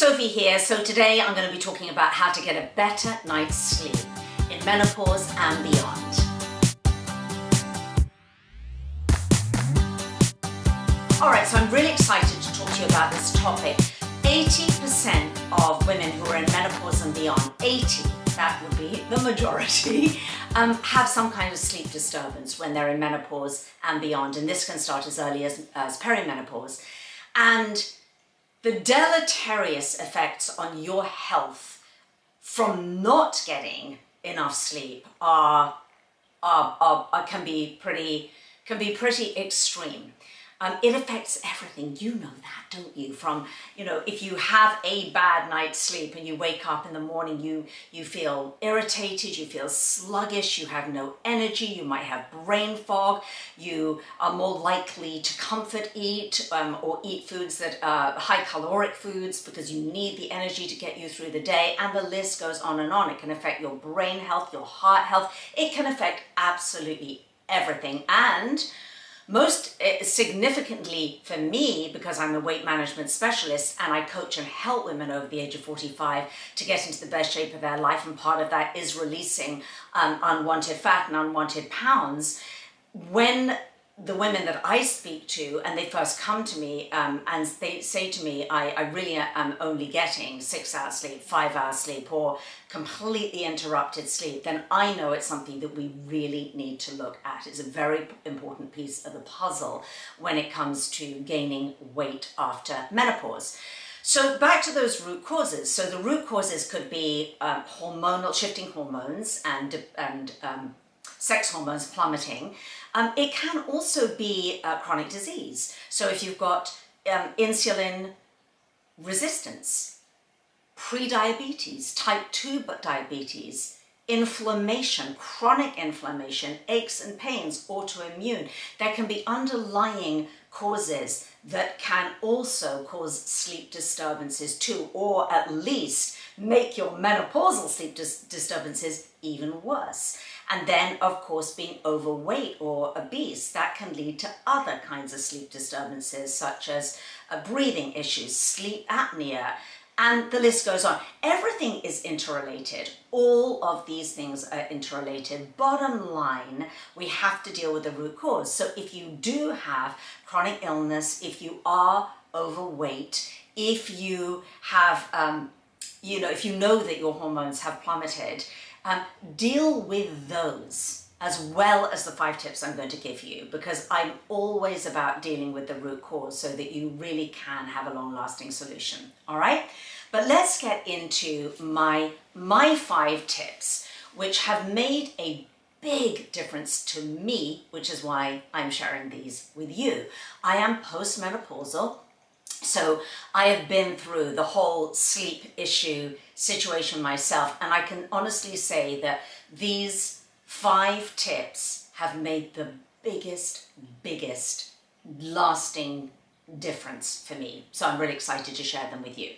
Sophie here. So today I'm going to be talking about how to get a better night's sleep in menopause and beyond. All right, so I'm really excited to talk to you about this topic. 80% of women who are in menopause and beyond, 80, that would be the majority, um, have some kind of sleep disturbance when they're in menopause and beyond. And this can start as early as, as perimenopause. And the deleterious effects on your health from not getting enough sleep are, are, are, are can be pretty can be pretty extreme. Um, it affects everything. You know that, don't you? From, you know, if you have a bad night's sleep and you wake up in the morning, you, you feel irritated, you feel sluggish, you have no energy, you might have brain fog, you are more likely to comfort eat um, or eat foods that are high caloric foods because you need the energy to get you through the day. And the list goes on and on. It can affect your brain health, your heart health. It can affect absolutely everything. And most eh, significantly for me, because I'm a weight management specialist and I coach and help women over the age of 45 to get into the best shape of their life, and part of that is releasing um, unwanted fat and unwanted pounds. When the women that I speak to and they first come to me um, and they say to me, I, I really am only getting six hours sleep, five hours sleep, or completely interrupted sleep, then I know it's something that we really need to look at. It's a very important piece of the puzzle when it comes to gaining weight after menopause. So back to those root causes. So the root causes could be um, hormonal, shifting hormones and, and um, sex hormones plummeting. Um, it can also be a chronic disease. So if you've got um, insulin resistance, prediabetes, type 2 diabetes, inflammation, chronic inflammation, aches and pains, autoimmune. There can be underlying causes that can also cause sleep disturbances too, or at least make your menopausal sleep dis disturbances even worse. And then, of course, being overweight or obese, that can lead to other kinds of sleep disturbances, such as uh, breathing issues, sleep apnea, and the list goes on. Everything is interrelated. All of these things are interrelated. Bottom line, we have to deal with the root cause. So if you do have chronic illness, if you are overweight, if you have, um, you know, if you know that your hormones have plummeted, um, deal with those as well as the five tips I'm going to give you because I'm always about dealing with the root cause so that you really can have a long lasting solution. All right. But let's get into my, my five tips, which have made a big difference to me, which is why I'm sharing these with you. I am postmenopausal. So I have been through the whole sleep issue situation myself, and I can honestly say that these five tips have made the biggest, biggest lasting difference for me. So I'm really excited to share them with you.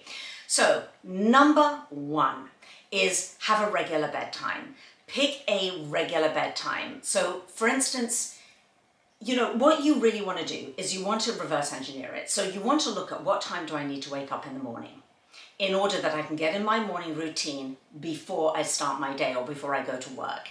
So number one is have a regular bedtime. Pick a regular bedtime. So for instance, you know, what you really want to do is you want to reverse engineer it. So you want to look at what time do I need to wake up in the morning in order that I can get in my morning routine before I start my day or before I go to work.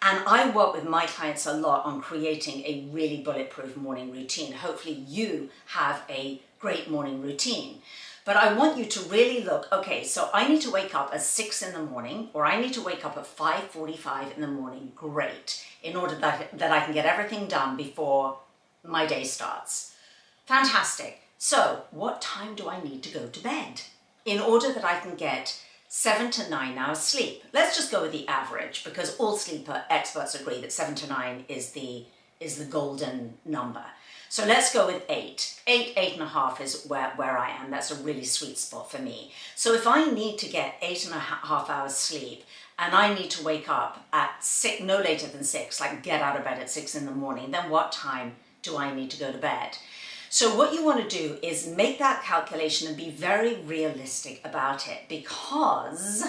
And I work with my clients a lot on creating a really bulletproof morning routine. Hopefully you have a great morning routine. But I want you to really look, okay, so I need to wake up at six in the morning or I need to wake up at 5.45 in the morning. Great in order that, that I can get everything done before my day starts. Fantastic. So what time do I need to go to bed in order that I can get seven to nine hours sleep? Let's just go with the average because all sleeper experts agree that seven to nine is the, is the golden number. So let's go with eight. Eight, eight and a half is where, where I am. That's a really sweet spot for me. So if I need to get eight and a half hours sleep, and I need to wake up at six, no later than six, like get out of bed at six in the morning, then what time do I need to go to bed? So what you want to do is make that calculation and be very realistic about it because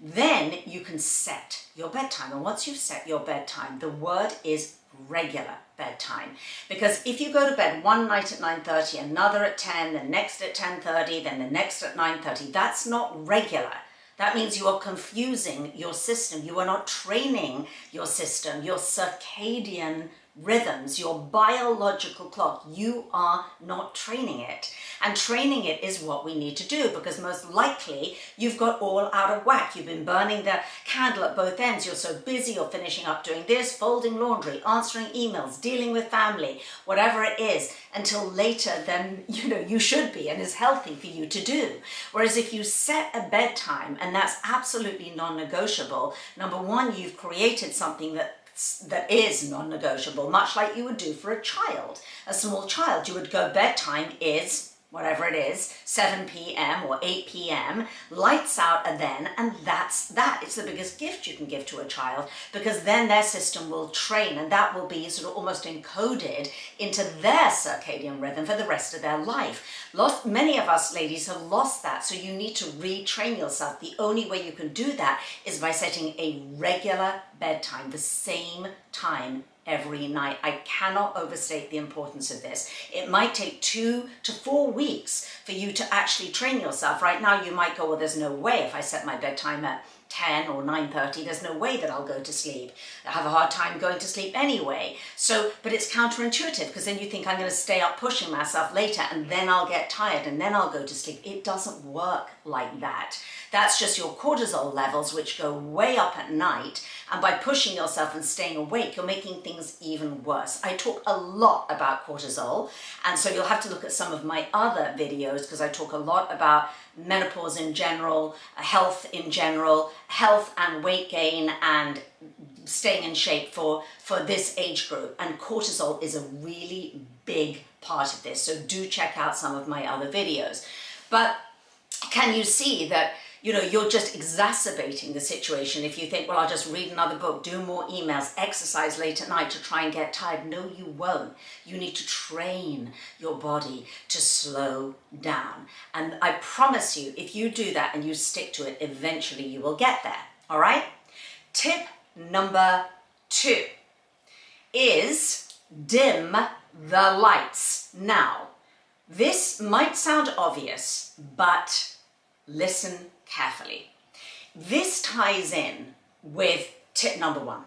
then you can set your bedtime. And once you've set your bedtime, the word is regular bedtime. Because if you go to bed one night at 9.30 another at 10 the next at 10.30 then the next at 9.30 that's not regular. That means you are confusing your system. You are not training your system. Your circadian rhythms, your biological clock. You are not training it. And training it is what we need to do because most likely you've got all out of whack. You've been burning the candle at both ends. You're so busy, you're finishing up doing this, folding laundry, answering emails, dealing with family, whatever it is, until later than you know you should be and is healthy for you to do. Whereas if you set a bedtime and that's absolutely non-negotiable, number one, you've created something that that is non-negotiable, much like you would do for a child. A small child, you would go bedtime is whatever it is, 7 p.m. or 8 p.m., lights out then, and that's that. It's the biggest gift you can give to a child because then their system will train and that will be sort of almost encoded into their circadian rhythm for the rest of their life. Lost, many of us ladies have lost that, so you need to retrain yourself. The only way you can do that is by setting a regular bedtime, the same time every night. I cannot overstate the importance of this. It might take two to four weeks for you to actually train yourself. Right now you might go, well, there's no way if I set my bedtime at 10 or 9.30, there's no way that I'll go to sleep. I have a hard time going to sleep anyway. So, but it's counterintuitive because then you think I'm going to stay up pushing myself later and then I'll get tired and then I'll go to sleep. It doesn't work like that. That's just your cortisol levels, which go way up at night. And by pushing yourself and staying awake, you're making things even worse. I talk a lot about cortisol. And so you'll have to look at some of my other videos because I talk a lot about menopause in general, health in general, health and weight gain and staying in shape for, for this age group. And cortisol is a really big part of this. So do check out some of my other videos. But can you see that you know, you're just exacerbating the situation if you think, well, I'll just read another book, do more emails, exercise late at night to try and get tired. No, you won't. You need to train your body to slow down. And I promise you, if you do that and you stick to it, eventually you will get there. All right? Tip number two is dim the lights. Now, this might sound obvious, but listen carefully. This ties in with tip number one.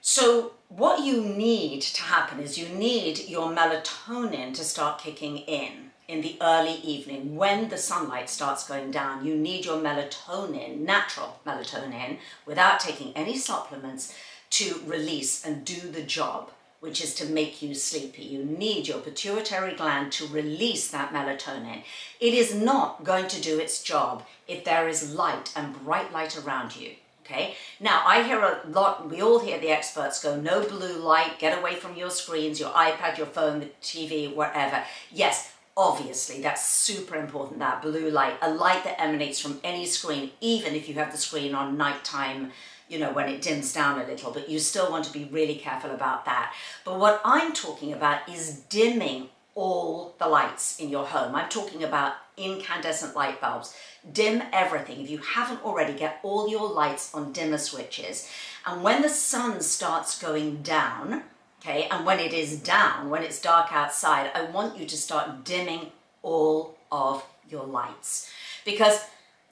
So what you need to happen is you need your melatonin to start kicking in in the early evening when the sunlight starts going down. You need your melatonin, natural melatonin, without taking any supplements to release and do the job which is to make you sleepy. You need your pituitary gland to release that melatonin. It is not going to do its job if there is light and bright light around you. Okay, now I hear a lot, we all hear the experts go, no blue light, get away from your screens, your iPad, your phone, the TV, wherever. Yes, obviously that's super important, that blue light, a light that emanates from any screen, even if you have the screen on nighttime you know, when it dims down a little, but you still want to be really careful about that. But what I'm talking about is dimming all the lights in your home. I'm talking about incandescent light bulbs. Dim everything. If you haven't already, get all your lights on dimmer switches. And when the sun starts going down, okay, and when it is down, when it's dark outside, I want you to start dimming all of your lights. Because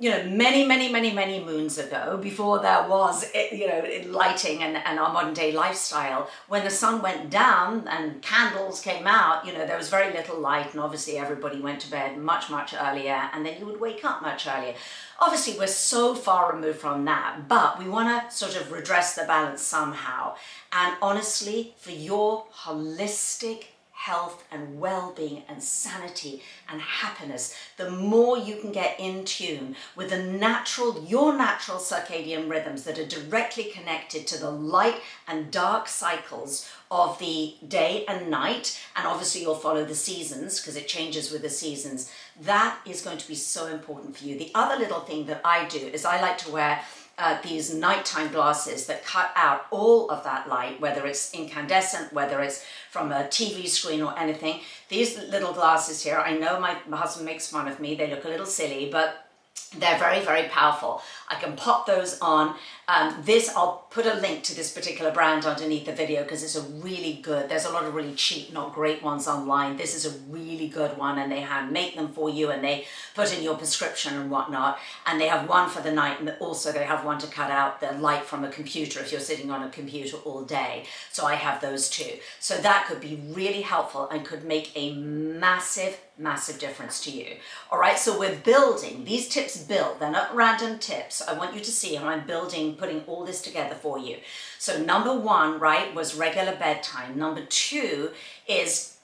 you know, many, many, many, many moons ago, before there was, eh, you know, lighting and, and our modern day lifestyle, when the sun went down and candles came out, you know, there was very little light and obviously everybody went to bed much, much earlier and then you would wake up much earlier. Obviously, we're so far removed from that, but we want to sort of redress the balance somehow. And honestly, for your holistic health and well-being and sanity and happiness, the more you can get in tune with the natural, your natural circadian rhythms that are directly connected to the light and dark cycles of the day and night, and obviously you'll follow the seasons because it changes with the seasons, that is going to be so important for you. The other little thing that I do is I like to wear uh, these nighttime glasses that cut out all of that light, whether it's incandescent, whether it's from a TV screen or anything. These little glasses here, I know my, husband makes fun of me, they look a little silly, but They're very, very powerful. I can pop those on. Um, this, I'll put a link to this particular brand underneath the video because it's a really good, there's a lot of really cheap, not great ones online. This is a really good one and they hand make them for you and they put in your prescription and whatnot. And they have one for the night and also they have one to cut out the light from a computer if you're sitting on a computer all day. So I have those too. So that could be really helpful and could make a massive massive difference to you. All right, so we're building, these tips build, they're not random tips. I want you to see how I'm building, putting all this together for you. So number one, right, was regular bedtime. Number two is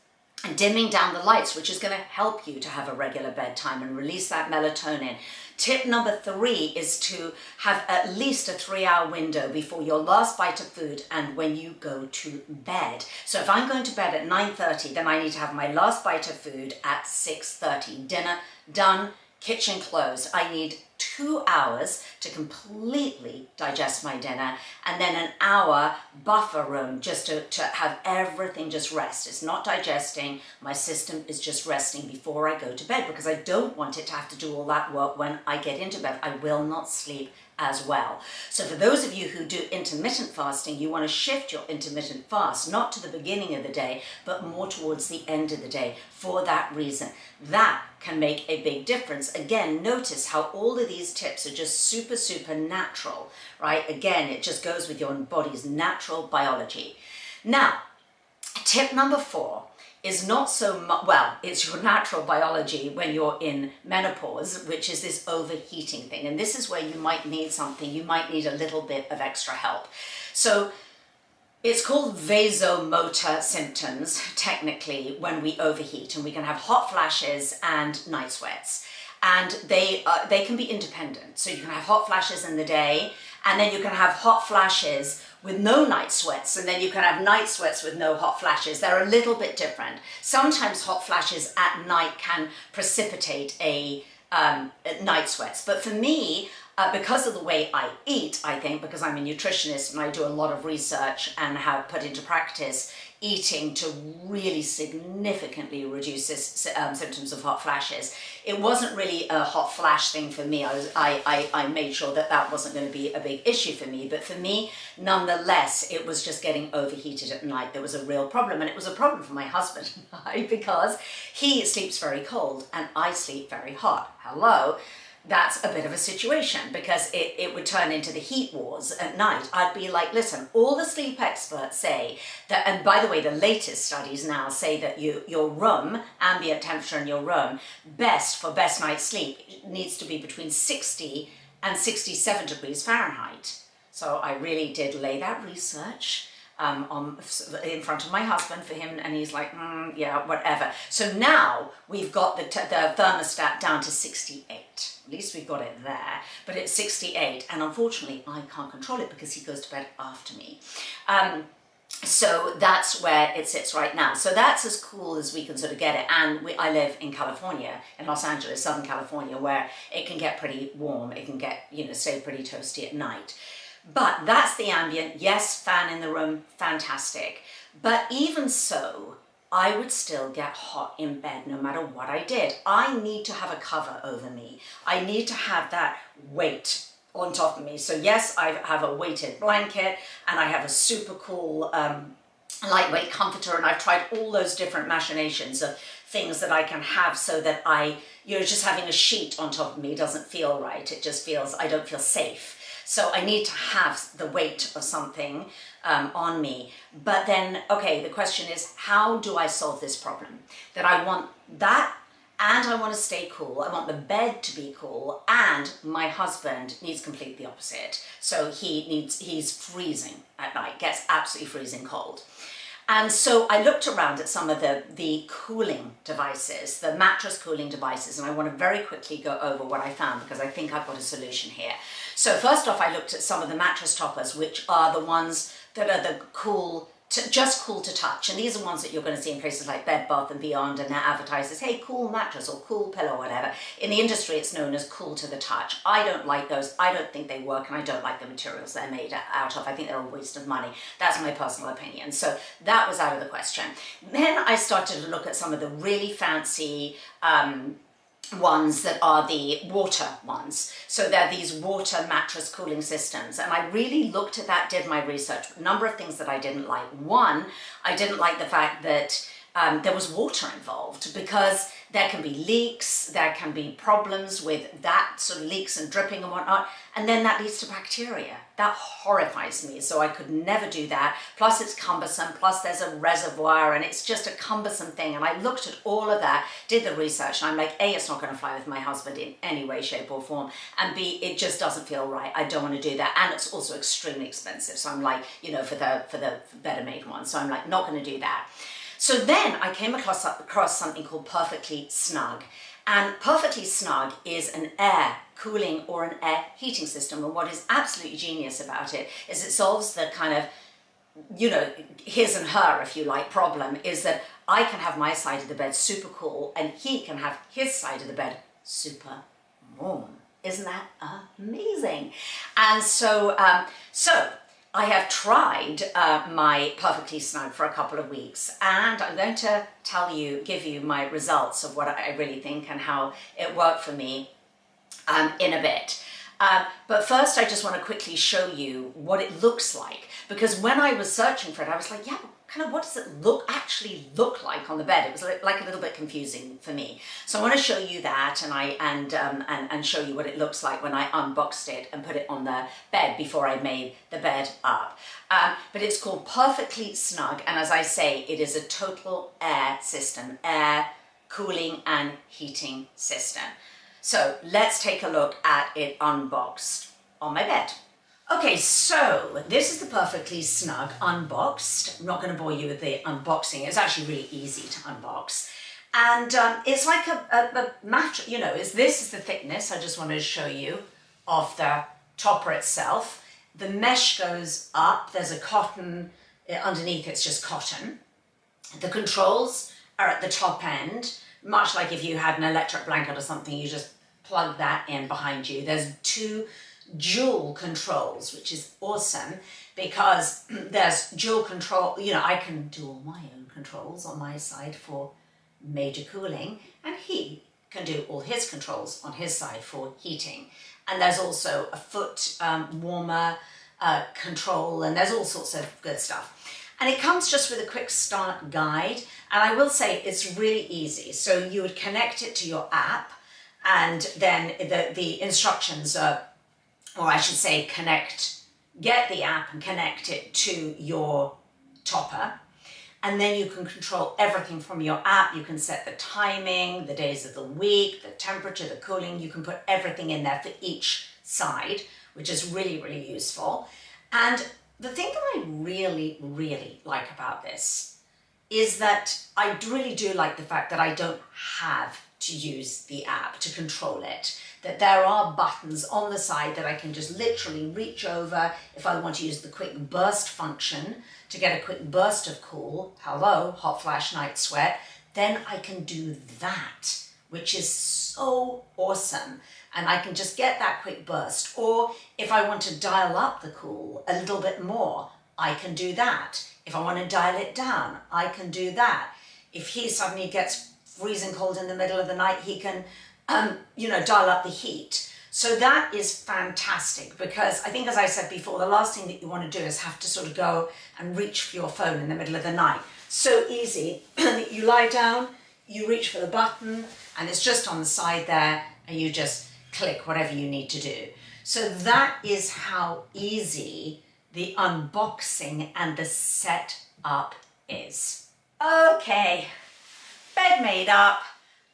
dimming down the lights, which is going to help you to have a regular bedtime and release that melatonin. Tip number three is to have at least a three hour window before your last bite of food and when you go to bed. So if I'm going to bed at 9.30, then I need to have my last bite of food at 6.30. Dinner done, kitchen closed. I need two hours to completely digest my dinner and then an hour buffer room just to, to have everything just rest. It's not digesting, my system is just resting before I go to bed because I don't want it to have to do all that work when I get into bed. I will not sleep as well. So for those of you who do intermittent fasting, you want to shift your intermittent fast, not to the beginning of the day, but more towards the end of the day for that reason. That can make a big difference. Again, notice how all of these tips are just super, super natural, right? Again, it just goes with your body's natural biology. Now, tip number four is not so much, well, it's your natural biology when you're in menopause, which is this overheating thing. And this is where you might need something, you might need a little bit of extra help. So it's called vasomotor symptoms, technically, when we overheat and we can have hot flashes and night sweats. And they, uh, they can be independent. So you can have hot flashes in the day and then you can have hot flashes with no night sweats and then you can have night sweats with no hot flashes. They're a little bit different. Sometimes hot flashes at night can precipitate a um, night sweats. But for me, uh, because of the way I eat, I think, because I'm a nutritionist and I do a lot of research and have put into practice eating to really significantly reduce this, um, symptoms of hot flashes. It wasn't really a hot flash thing for me. I, was, I, I, I made sure that that wasn't going to be a big issue for me. But for me, nonetheless, it was just getting overheated at night. There was a real problem. And it was a problem for my husband and I because he sleeps very cold and I sleep very hot. Hello that's a bit of a situation because it, it would turn into the heat wars at night. I'd be like, listen, all the sleep experts say that, and by the way, the latest studies now say that you, your room, ambient temperature in your room, best for best night's sleep needs to be between 60 and 67 degrees Fahrenheit. So I really did lay that research um, on, in front of my husband for him, and he's like, mm, yeah, whatever. So now we've got the, the thermostat down to 68. At least we've got it there, but it's 68, and unfortunately I can't control it because he goes to bed after me. Um, so that's where it sits right now. So that's as cool as we can sort of get it. And we, I live in California, in Los Angeles, Southern California, where it can get pretty warm. It can get, you know, stay pretty toasty at night. But that's the ambient. Yes, fan in the room, fantastic. But even so, I would still get hot in bed no matter what I did. I need to have a cover over me. I need to have that weight on top of me. So yes, I have a weighted blanket and I have a super cool um, lightweight comforter and I've tried all those different machinations of things that I can have so that I, you know, just having a sheet on top of me doesn't feel right. It just feels, I don't feel safe. So I need to have the weight of something um, on me. But then, okay, the question is, how do I solve this problem? That I want that and I want to stay cool. I want the bed to be cool and my husband needs complete the opposite. So he needs, he's freezing at night, gets absolutely freezing cold. And so I looked around at some of the, the cooling devices, the mattress cooling devices, and I want to very quickly go over what I found because I think I've got a solution here. So first off, I looked at some of the mattress toppers, which are the ones that are the cool, to, just cool to touch. And these are ones that you're going to see in places like Bed Bath and Beyond and they're as, hey, cool mattress or cool pillow or whatever. In the industry, it's known as cool to the touch. I don't like those. I don't think they work and I don't like the materials they're made out of. I think they're a waste of money. That's my personal opinion. So that was out of the question. Then I started to look at some of the really fancy um, ones that are the water ones. So they're these water mattress cooling systems. And I really looked at that, did my research. A number of things that I didn't like. One, I didn't like the fact that um, there was water involved because there can be leaks, there can be problems with that sort of leaks and dripping and whatnot, and then that leads to bacteria. That horrifies me, so I could never do that. Plus it's cumbersome, plus there's a reservoir and it's just a cumbersome thing. And I looked at all of that, did the research, and I'm like, A, it's not gonna fly with my husband in any way, shape or form, and B, it just doesn't feel right. I don't wanna do that, and it's also extremely expensive. So I'm like, you know, for the, for the better made one. So I'm like, not gonna do that. So then I came across, across something called Perfectly Snug. And Perfectly Snug is an air cooling or an air heating system. And what is absolutely genius about it is it solves the kind of, you know, his and her, if you like, problem is that I can have my side of the bed super cool and he can have his side of the bed super warm. Isn't that amazing? And so, um, so I have tried uh, my Perfectly Snug for a couple of weeks and I'm going to tell you, give you my results of what I really think and how it worked for me um, in a bit. Um, but first I just want to quickly show you what it looks like because when I was searching for it I was like, yeah, kind of what does it look actually look like on the bed? It was like a little bit confusing for me. So I want to show you that and I and um, and, and show you what it looks like when I unboxed it and put it on the bed before I made the bed up. Um, but it's called Perfectly Snug and as I say, it is a total air system, air cooling and heating system. So let's take a look at it unboxed on my bed. Okay, so this is the Perfectly Snug unboxed. I'm not going to bore you with the unboxing. It's actually really easy to unbox. And um, it's like a, a, a you know, is this is the thickness, I just wanted to show you, of the topper itself. The mesh goes up, there's a cotton, uh, underneath it's just cotton. The controls are at the top end, much like if you had an electric blanket or something, you just plug that in behind you. There's two dual controls, which is awesome because there's dual control, you know, I can do all my own controls on my side for major cooling and he can do all his controls on his side for heating. And there's also a foot um, warmer uh, control and there's all sorts of good stuff. And it comes just with a quick start guide. And I will say it's really easy. So you would connect it to your app and then the, the instructions are or I should say connect, get the app and connect it to your topper. And then you can control everything from your app. You can set the timing, the days of the week, the temperature, the cooling. You can put everything in there for each side, which is really, really useful. And the thing that I really, really like about this is that I really do like the fact that I don't have to use the app to control it that there are buttons on the side that I can just literally reach over if I want to use the quick burst function to get a quick burst of cool, hello, hot flash night sweat, then I can do that, which is so awesome. And I can just get that quick burst. Or if I want to dial up the cool a little bit more, I can do that. If I want to dial it down, I can do that. If he suddenly gets freezing cold in the middle of the night, he can um, you know, dial up the heat. So that is fantastic because I think, as I said before, the last thing that you want to do is have to sort of go and reach for your phone in the middle of the night. So easy. you lie down, you reach for the button, and it's just on the side there, and you just click whatever you need to do. So that is how easy the unboxing and the setup is. Okay, bed made up.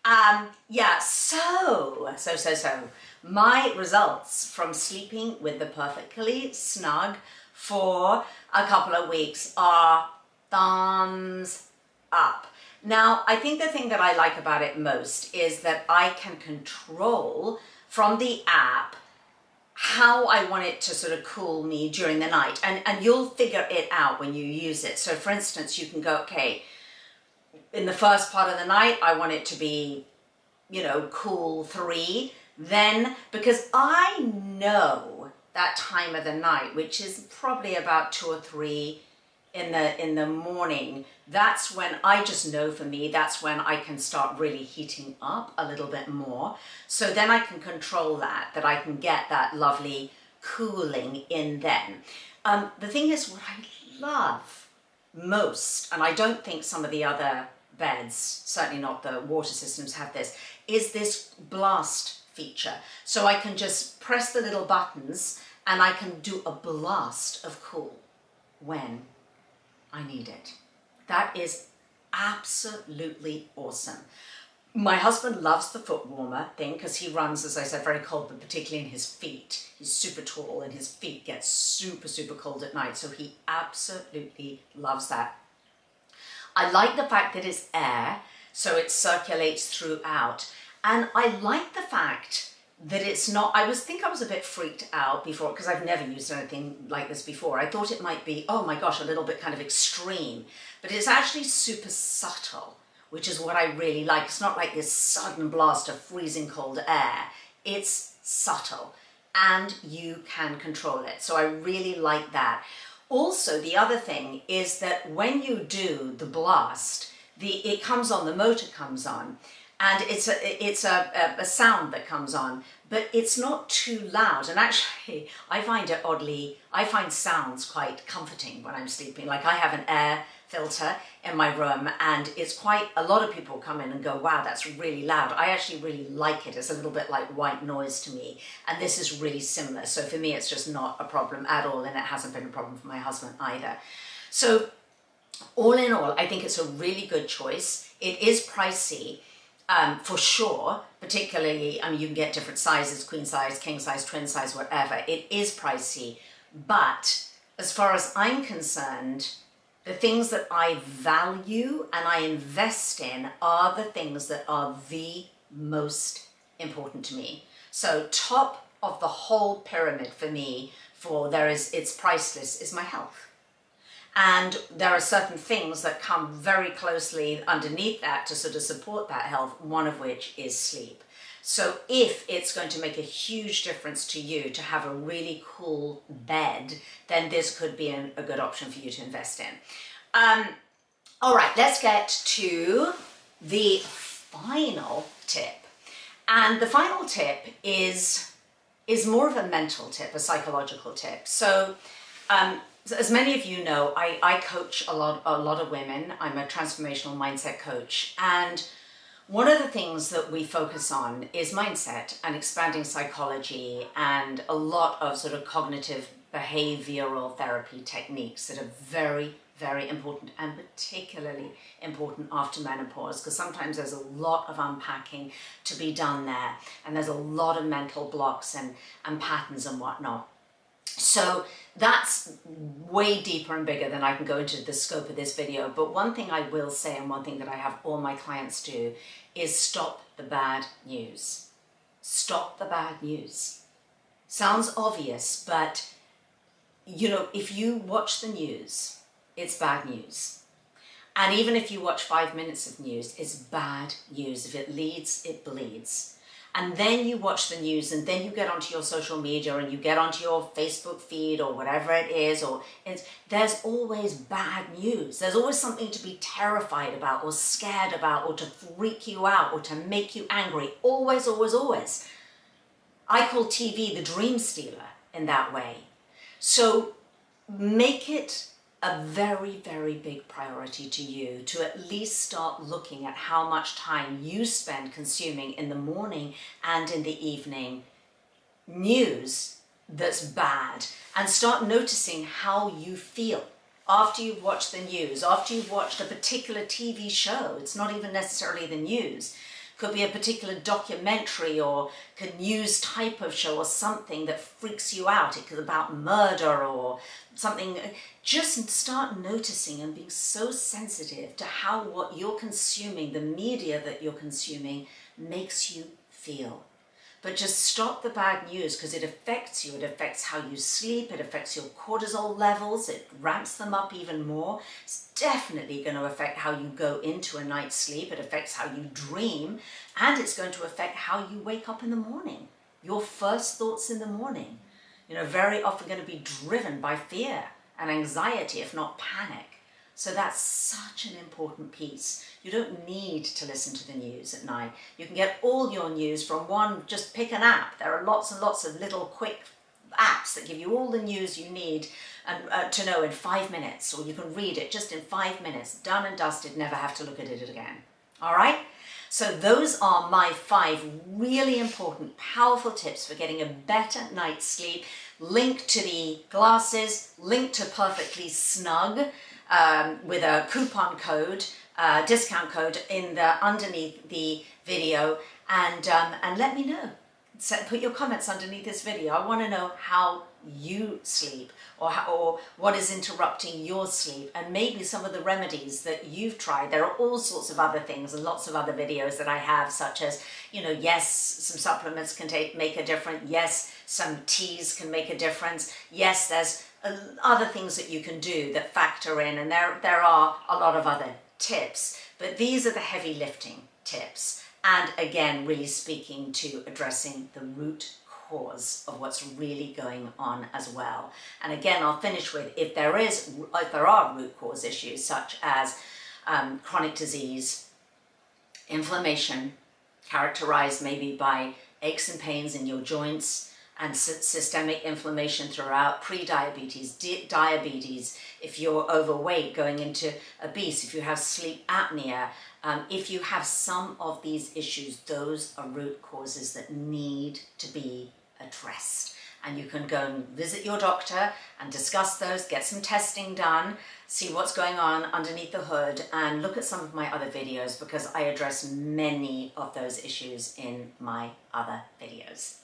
Um, yeah, so, so, so, so, my results from sleeping with the perfectly snug for a couple of weeks are thumbs up. Now, I think the thing that I like about it most is that I can control from the app how I want it to sort of cool me during the night. And, and you'll figure it out when you use it. So for instance, you can go, okay, in the first part of the night, I want it to be, you know, cool three. Then, because I know that time of the night, which is probably about two or three in the in the morning, that's when I just know for me that's when I can start really heating up a little bit more. So then I can control that, that I can get that lovely cooling in then. Um, the thing is, what I love most, and I don't think some of the other beds, certainly not the water systems, have this, is this blast feature. So I can just press the little buttons and I can do a blast of cool when I need it. That is absolutely awesome. My husband loves the foot warmer thing because he runs, as I said, very cold, but particularly in his feet. He's super tall and his feet get super, super cold at night. So he absolutely loves that. I like the fact that it's air, so it circulates throughout. And I like the fact that it's not, I was think I was a bit freaked out before because I've never used anything like this before. I thought it might be, oh my gosh, a little bit kind of extreme, but it's actually super subtle, which is what I really like. It's not like this sudden blast of freezing cold air. It's subtle and you can control it. So I really like that. Also, the other thing is that when you do the blast, the it comes on, the motor comes on, and it's a it's a, a, a, sound that comes on, but it's not too loud. And actually, I find it oddly, I find sounds quite comforting when I'm sleeping. Like I have an air filter in my room and it's quite, a lot of people come in and go, wow, that's really loud. I actually really like it. It's a little bit like white noise to me. And this is really similar. So for me, it's just not a problem at all. And it hasn't been a problem for my husband either. So all in all, I think it's a really good choice. It is pricey. Um, for sure, particularly, I mean, you can get different sizes, queen size, king size, twin size, whatever. It is pricey, but as far as I'm concerned, the things that I value and I invest in are the things that are the most important to me. So top of the whole pyramid for me for there is it's priceless is my health. And there are certain things that come very closely underneath that to sort of support that health, one of which is sleep. So if it's going to make a huge difference to you to have a really cool bed, then this could be an, a good option for you to invest in. Um, all right, let's get to the final tip. And the final tip is, is more of a mental tip, a psychological tip. So um, as many of you know, I, I coach a lot, a lot of women. I'm a transformational mindset coach. And one of the things that we focus on is mindset and expanding psychology and a lot of sort of cognitive behavioral therapy techniques that are very, very important and particularly important after menopause because sometimes there's a lot of unpacking to be done there and there's a lot of mental blocks and, and patterns and whatnot. So that's way deeper and bigger than I can go into the scope of this video. But one thing I will say, and one thing that I have all my clients do, is stop the bad news. Stop the bad news. Sounds obvious, but you know, if you watch the news, it's bad news. And even if you watch five minutes of news, it's bad news. If it leads, it bleeds and then you watch the news and then you get onto your social media and you get onto your Facebook feed or whatever it is or there's always bad news. There's always something to be terrified about or scared about or to freak you out or to make you angry. Always, always, always. I call TV the dream stealer in that way. So make it a very, very big priority to you to at least start looking at how much time you spend consuming in the morning and in the evening news that's bad and start noticing how you feel after you've watched the news, after you've watched a particular TV show. It's not even necessarily the news could be a particular documentary or a news type of show or something that freaks you out. It could be about murder or something. Just start noticing and being so sensitive to how what you're consuming, the media that you're consuming, makes you feel. But just stop the bad news because it affects you. It affects how you sleep. It affects your cortisol levels. It ramps them up even more. It's definitely going to affect how you go into a night's sleep. It affects how you dream. And it's going to affect how you wake up in the morning. Your first thoughts in the morning. You know, very often going to be driven by fear and anxiety, if not panic. So that's such an important piece. You don't need to listen to the news at night. You can get all your news from one, just pick an app. There are lots and lots of little quick apps that give you all the news you need and, uh, to know in five minutes, or you can read it just in five minutes, done and dusted, never have to look at it again. All right? So those are my five really important, powerful tips for getting a better night's sleep. Link to the glasses, link to Perfectly Snug um, with a coupon code, uh, discount code in the underneath the video, and um, and let me know put your comments underneath this video. I want to know how you sleep or, how, or what is interrupting your sleep and maybe some of the remedies that you've tried. There are all sorts of other things and lots of other videos that I have such as, you know, yes, some supplements can take, make a difference. Yes, some teas can make a difference. Yes, there's other things that you can do that factor in and there, there are a lot of other tips. But these are the heavy lifting tips and again really speaking to addressing the root cause of what's really going on as well. And again, I'll finish with if there is, if there are root cause issues such as um, chronic disease, inflammation, characterized maybe by aches and pains in your joints, and systemic inflammation throughout, pre-diabetes, di diabetes, if you're overweight, going into obese, if you have sleep apnea, um, if you have some of these issues, those are root causes that need to be addressed. And you can go and visit your doctor and discuss those, get some testing done, see what's going on underneath the hood, and look at some of my other videos because I address many of those issues in my other videos.